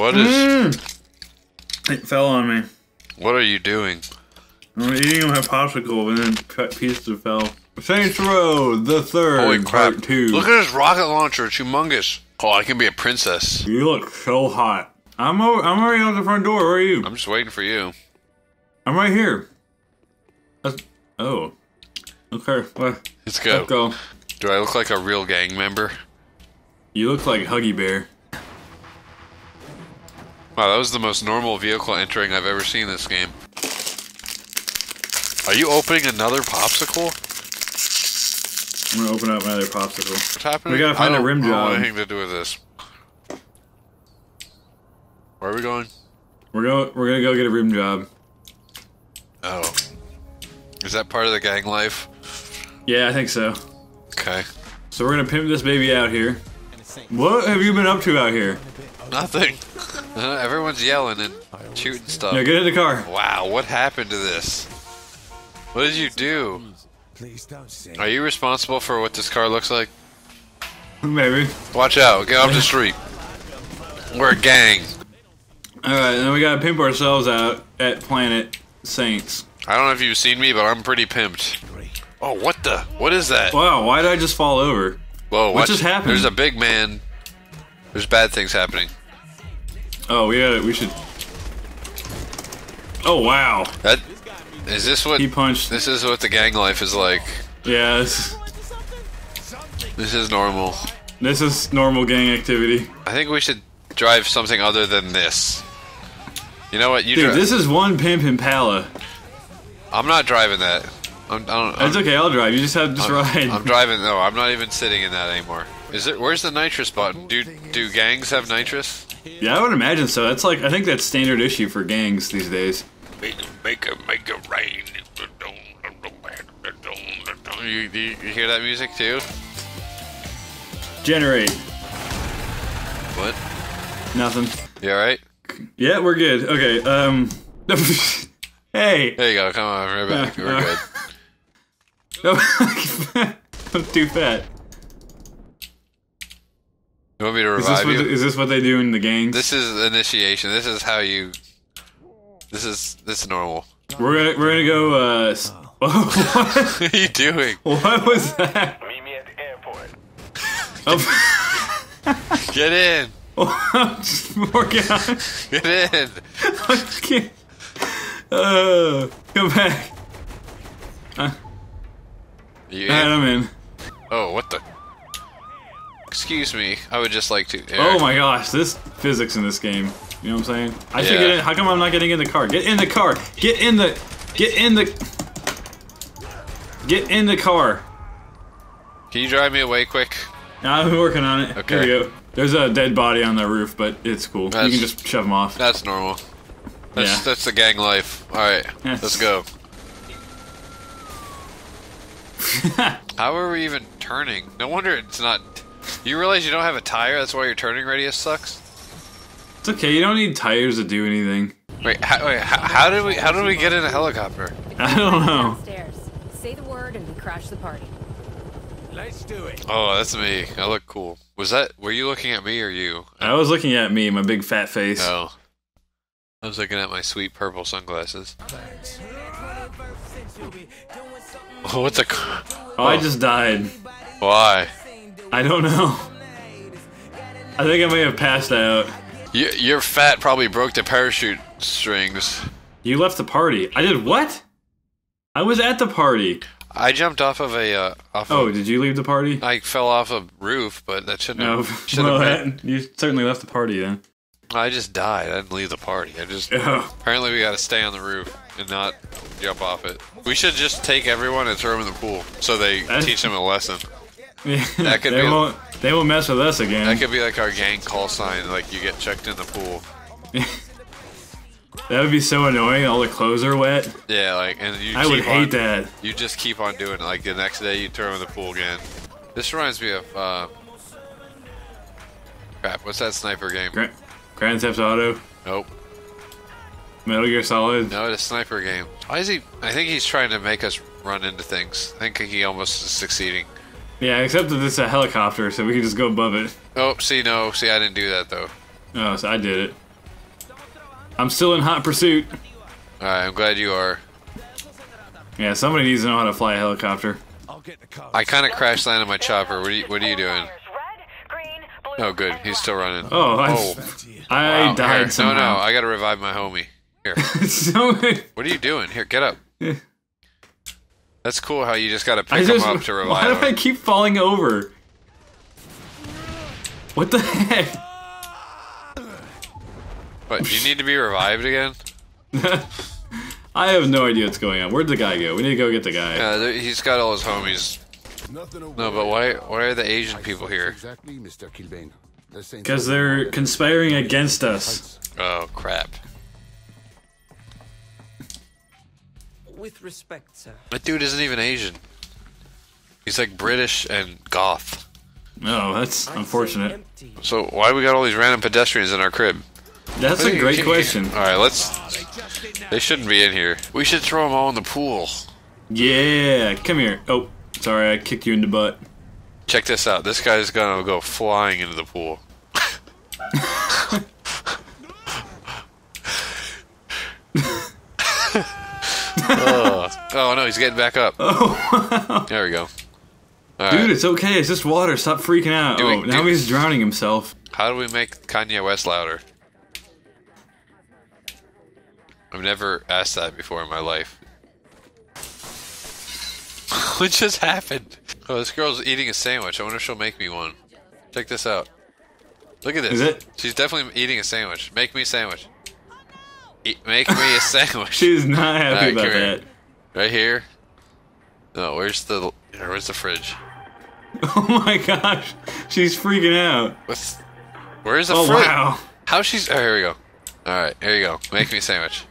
What is? Mm. It fell on me. What are you doing? I'm eating my popsicle and then cut pieces fell. Saints Row, the third, Holy crap! part two. Look at this rocket launcher. It's humongous. Oh, I can be a princess. you look so hot. I'm over, I'm already out the front door. Where are you? I'm just waiting for you. I'm right here. That's, oh. Okay, well, Let's go. let's go. Do I look like a real gang member? You look like Huggy Bear. Wow, that was the most normal vehicle entering I've ever seen in this game. Are you opening another popsicle? I'm gonna open up my other popsicle. What's happening? We gotta find I a don't- rim I don't want job. anything to do with this. Where are we going? We're going. We're gonna go get a rim job. Oh. Is that part of the gang life? Yeah, I think so. Okay. So we're gonna pimp this baby out here. What have you been up to out here? Nothing. Everyone's yelling and shooting stuff. No, get in the car. Wow, what happened to this? What did you do? Please don't say. Are you responsible for what this car looks like? Maybe. Watch out, get off the street. We're a gang. All right, then we gotta pimp ourselves out at Planet Saints. I don't know if you've seen me, but I'm pretty pimped. Oh, what the? What is that? Wow, why did I just fall over? Whoa, what just happened? There's a big man. There's bad things happening. Oh, we gotta. We should. Oh wow, That is this what he punched. this is what the gang life is like. Yes. this, is normal. this is normal gang activity. I think we should drive something other than this. You know what? You Dude, this is one pimp Impala. I'm not driving that. I'm, I don't. It's I'm, okay, I'll drive. You just have to I'm, ride. I'm driving. No, I'm not even sitting in that anymore. Is it? Where's the nitrous button? Do do gangs have nitrous? Yeah, I would imagine so. That's like I think that's standard issue for gangs these days. Make make a make a rain. You, you, you hear that music too? Generate. What? Nothing. You alright? Yeah, we're good. Okay. Um. hey. There you go. Come on, we're back. Yeah, We're uh, good. I'm too fat. You want me to Is this, revive what, is this what they do in the gangs? This is initiation. This is how you. This is this is normal. we're gonna we're gonna go. Uh, s- what? what are you doing? what was that? Meet me at the airport. Oh, Get in. I'm just working on. Get in. I can't. Uh, come back. You Alright, in? I'm in. Oh, what the? Excuse me. I would just like to. Oh my gosh, this physics in this game. You know what I'm saying? I should get in. How come I'm not getting in the car? Get in the car. Get in the. Get in the. Get in the car. Can you drive me away quick? I'm working on it. Okay. Here we go. There's a dead body on the roof, but it's cool. you can just shove him off. That's normal. That's Yeah. that's the gang life. All right, let's go. How are we even turning? No wonder it's not. You realize you don't have a tire. That's why your turning radius sucks. It's okay. You don't need tires to do anything. Wait, how, wait, how, how did we how did we get in a helicopter? I don't know. Downstairs. Say the word and we crash the party. Let's do it. Oh, that's me. I look cool. Was that? Were you looking at me or you? I was looking at me, my big fat face. Oh, I was looking at my sweet purple sunglasses. Oh, what's a? Oh, I just died. Why? I don't know. I think I may have passed out. You, your fat probably broke the parachute strings. You left the party. I did what? I was at the party. I jumped off of a uh, off. Oh, of, did you leave the party? I fell off a roof, but that shouldn't No. have. Should Well, that, you certainly left the party then. I just died. I didn't leave the party. I just. Ugh. Apparently, we got to stay on the roof and not jump off it. We should just take everyone and throw them in the pool so they That- teach them a lesson. That could they be won't. They won't mess with us again. That could be like our gang call sign. Like you get checked in the pool. That would be so annoying. All the clothes are wet. Yeah, like and you. I would hate on- that. You just keep on doing it. Like the next day, you throw them in the pool again. This reminds me of. uh Crap! What's that sniper game? Gra- Grand Theft Auto, Nope. Metal Gear Solid. No, it's a sniper game. Why is he? I think he's trying to make us run into things. I think he almost is succeeding. Yeah, except that this is a helicopter, so we can just go above it. Oh, see, no, see, I didn't do that though. Oh, so I did it. I'm still in hot pursuit. Alright, I'm glad you are. Yeah, somebody needs to know how to fly a helicopter. I'll get the car. I kind of crash landed my chopper. What are you, what are you doing? Red, green, blue. Oh, good. He's still running. Oh, I, Oh. I Wow, died here. No, somehow. no, I gotta revive my homie. Here. What are you doing? Here, get up. That's cool how you just gotta pick I just, him up to revive why revive do I keep falling over? What the heck? What, do you need to be revived again? I have no idea what's going on. Where'd the guy go? We need to go get the guy. Yeah, he's got all his homies. No, but why why are the Asian people here? Exactly, Mr. Killbane. The same Because they're conspiring against us. Oh, crap. With respect, sir. That dude isn't even Asian. He's like British and goth. No, that's I say unfortunate. So why we got all these random pedestrians in our crib? That's a great question. All right, let's. They shouldn't be in here. We should throw them all in the pool. Yeah, come here. Oh, sorry, I kicked you in the butt. Check this out. This guy's gonna go flying into the pool. Oh. no, he's getting back up. Oh, there we go. All right. Dude, it's okay. It's just water. Stop freaking out. Do oh, we- now do- he's drowning himself. How do we make Kanye West louder? I've never asked that before in my life. what just happened? Oh, this girl's eating a sandwich. I wonder if she'll make me one. Check this out. Look at this. Is it? She's definitely eating a sandwich. Make me a sandwich. Eat, make me a sandwich. She's not happy Alright, about here. Right here. No, where's the where's the fridge? Oh my gosh, she's freaking out. What's where's the fridge? Oh fridge? wow. How she's? Oh, here we go. All right, here you go. Make me a sandwich.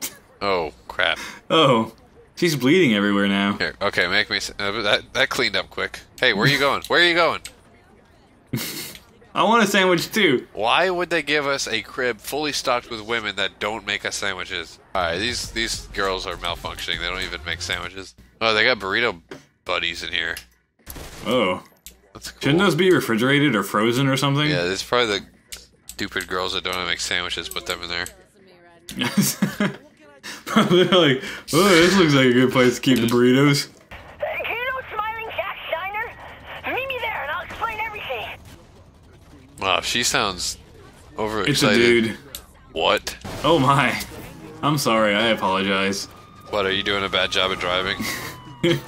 Oh crap! Oh, she's bleeding everywhere now. Here, okay, make me. Uh, that that cleaned up quick. Hey, where are you going? Where are you going? I want a sandwich too. Why would they give us a crib fully stocked with women that don't make us sandwiches? All right, these these girls are malfunctioning. They don't even make sandwiches. Oh, they got burrito buddies in here. Oh, That's cool. shouldn't those be refrigerated or frozen or something? Yeah, it's probably the stupid girls that don't know how to make sandwiches. Put them in there. Probably like, oh, this looks like a good place to keep the burritos. Do you know Smiling Jack Steiner? Meet me there and I'll explain everything. Wow, she sounds It's a overexcited. dude. What? Oh my. I'm sorry. I apologize. What are you doing a bad job of driving?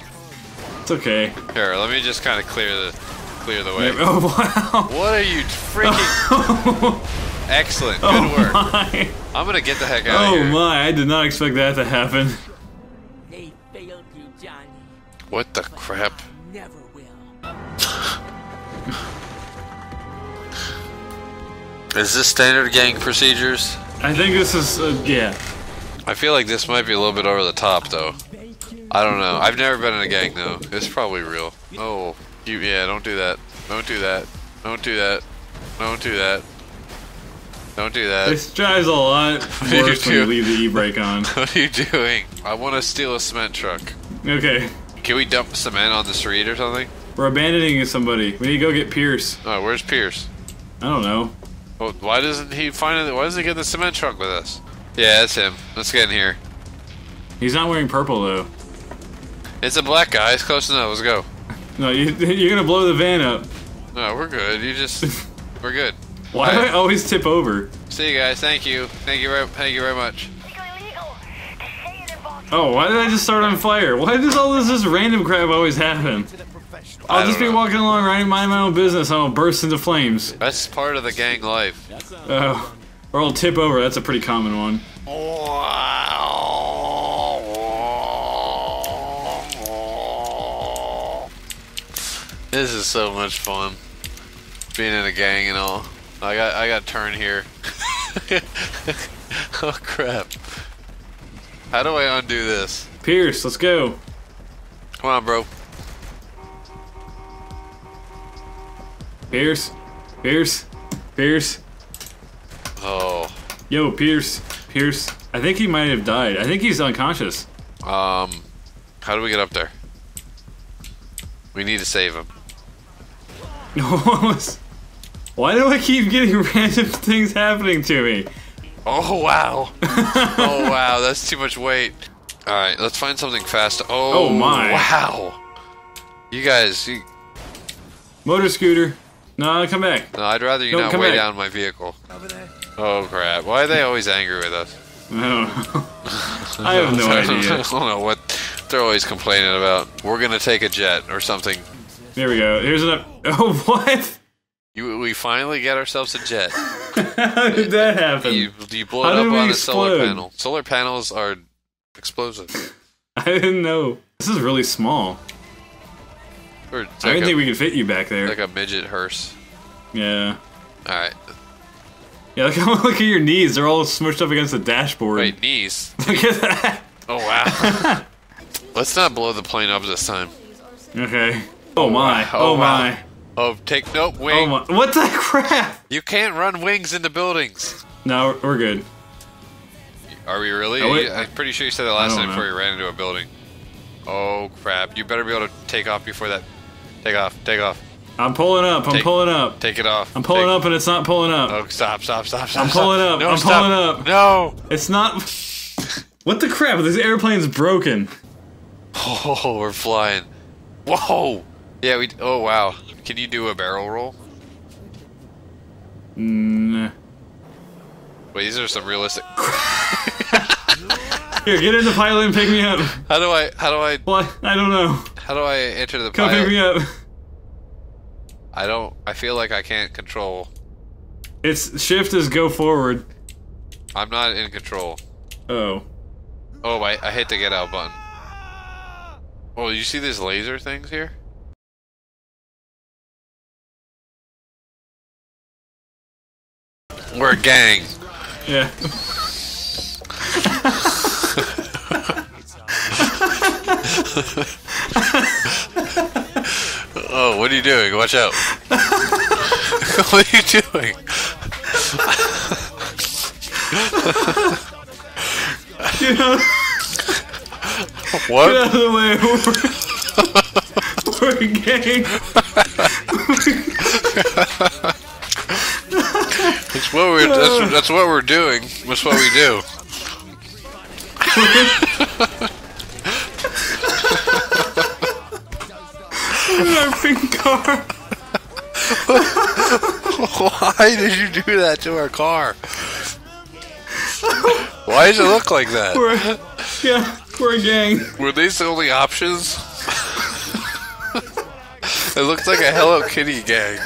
It's okay. Here, let me just kind of clear the clear the way. Oh wow. What are you freaking? Excellent, oh good Oh work. my. I'm gonna get the heck out of Oh my. I did not expect that to happen. They failed you, Johnny. What the crap? Never will. Is this standard gang procedures? I think this is uh, yeah. I feel like this might be a little bit over the top, though. I don't know. I've never been in a gang though. It's probably real. Oh, you yeah. Don't do that. Don't do that. Don't do that. Don't do that. Don't do that. This drives a lot do you worse when you do? leave the e-brake on. What are you doing? I want to steal a cement truck. Okay. Can we dump cement on the street or something? We're abandoning somebody. We need to go get Pierce. Oh, where's Pierce? I don't know. Well, why doesn't he find it? Why doesn't he get the cement truck with us? Yeah, that's him. Let's get in here. He's not wearing purple though. It's a black guy. It's close enough. Let's go. No, you, you're gonna blow the van up. No, we're good. You just, we're good. Why do I always tip over? See you guys. Thank you. Thank you very, thank you very much. Legally legal. Say it in Baltimore. Oh, why did I just start on fire? Why does all this, this random crap always happen? I I'll just be know. walking along, right, mind my own business, I'll burst into flames. That's part of the gang life. Oh, or I'll tip over. That's a pretty common one. This is so much fun. Being in a gang and all. I got I got turn here. oh crap. How do I undo this? Pierce, let's go. Come on, bro. Pierce, Pierce, Pierce. Oh. Yo, Pierce, Pierce. I think he might have died. I think he's unconscious. Um how do we get up there? We need to save him. No! Why do I keep getting random things happening to me? Oh wow. oh wow, that's too much weight. All right, let's find something fast. Oh, Oh, my. Wow. You guys, you, Motor scooter. No, come back. no, I'd rather you No, not weigh back. down my vehicle. Oh crap! Why are they always angry with us? I don't know. I have no idea. I don't know what they're always complaining about. We're gonna take a jet or something. There we go. Here's an. Oh, what? You, we finally get ourselves a jet. How did that happen? You, you blow How it up we on a solar explode? panel. Solar panels are explosive. I didn't know. This is really small. Or I like, didn't a, think we could fit you back there. like a midget hearse. yeah. All right. Yeah, look, look at your knees. They're all smushed up against the dashboard. Wait, knees. Look at that. Oh wow. Let's not blow the plane up this time. Okay. Oh my. Oh oh, oh, wow. my. Oh, take nope, Oh wing. my. What the crap? You can't run wings into buildings. No, we're- good. Are we really? Oh, wait. I'm pretty sure you said that last time know. before you ran into a building. Oh crap! You better be able to take off before that. Take off. Take off. I'm pulling up. I'm Take- pulling up. Take it off. I'm pulling Take- up and it's not pulling up. Oh, stop! Stop! Stop! Stop! I'm stop. pulling up, No, I'm stop. pulling up. No. It's not. What the crap? This airplane's broken. Oh, we're flying. Whoa. Yeah. We. Oh wow. Can you do a barrel roll? Mm. Wait, these are some realistic. Here, get in the pilot and pick me up. How do I? How do I? What? I don't know. How do I enter the Come pick me up. I don't. I feel like I can't control. It's shift is go forward. I'm not in control. Oh. Oh, I, I hit the get out button. Oh, you see these laser things here? We're a gang. Yeah. Oh, what are you doing? Watch out. what are you doing? Get out, What? get out of the way. We're, we're gang. That's what we're that's, that's what we're doing. That's what we do. In our pink car. Why did you do that to our car? Why does it look like that? We're, yeah, we're a gang. Were these the only options? it looks like a Hello Kitty gang.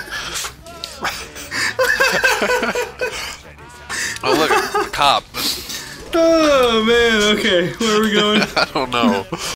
oh look, cop. Oh man. Okay, where are we going? I don't know.